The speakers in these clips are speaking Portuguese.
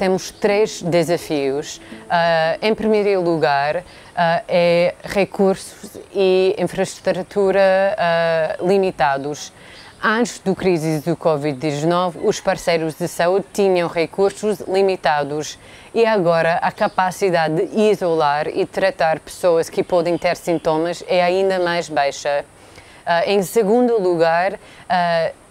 temos três desafios. Uh, em primeiro lugar, uh, é recursos e infraestrutura uh, limitados. Antes do crise do Covid-19, os parceiros de saúde tinham recursos limitados e agora a capacidade de isolar e tratar pessoas que podem ter sintomas é ainda mais baixa. Em segundo lugar,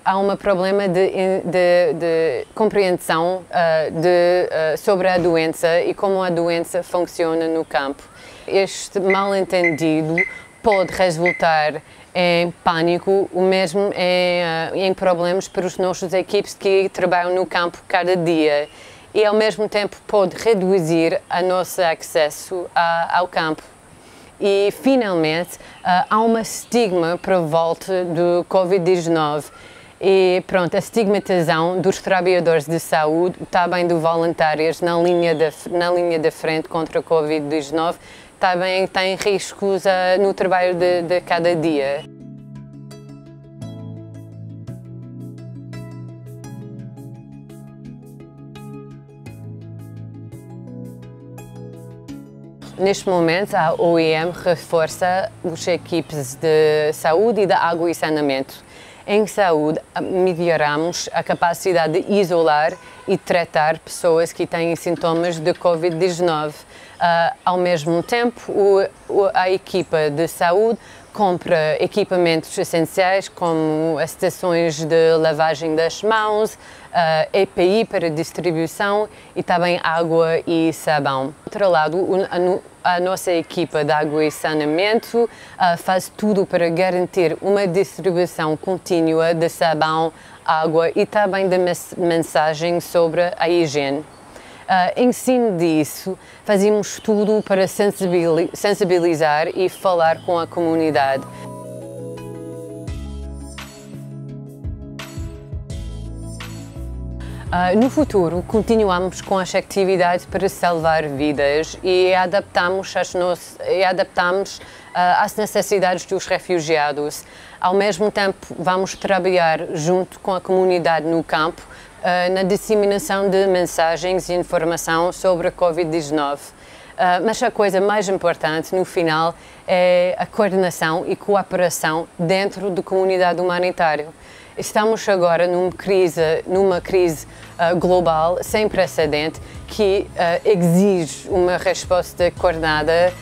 há um problema de, de, de compreensão uh, de, sobre a doença e como a doença funciona no campo. Este mal-entendido pode resultar em pânico, o mesmo em, em problemas para os nossos equipes que trabalham no campo cada dia e ao mesmo tempo pode reduzir o nosso acesso ao campo. E finalmente há uma estigma para volta do Covid-19 e pronto, a estigmatização dos trabalhadores de saúde, também do voluntários na linha de, na linha de frente contra a Covid-19, também tem riscos no trabalho de, de cada dia. Neste momento, a OIM reforça os equipes de saúde e de água e saneamento em saúde, melhoramos a capacidade de isolar e tratar pessoas que têm sintomas de Covid-19. Uh, ah, ao mesmo tempo, o, a equipa de saúde compra equipamentos essenciais como as estações de lavagem das mãos, uh, ah, EPI para distribuição e também água e sabão. Por outro lado, a nossa equipa de água e saneamento uh, faz tudo para garantir uma distribuição contínua de sabão, água e também de mensagem sobre a higiene. Uh, em cima disso, fazemos tudo para sensibilizar e falar com a comunidade. Uh, no futuro, continuamos com as atividades para salvar vidas e adaptamos, as e adaptamos uh, às necessidades dos refugiados. Ao mesmo tempo, vamos trabalhar junto com a comunidade no campo uh, na disseminação de mensagens e informação sobre a Covid-19. mas a coisa mais importante no final é a coordenação e cooperação dentro da comunidade humanitária. Estamos agora numa crise, numa crise uh, global sem precedente que uh, exige uma resposta coordenada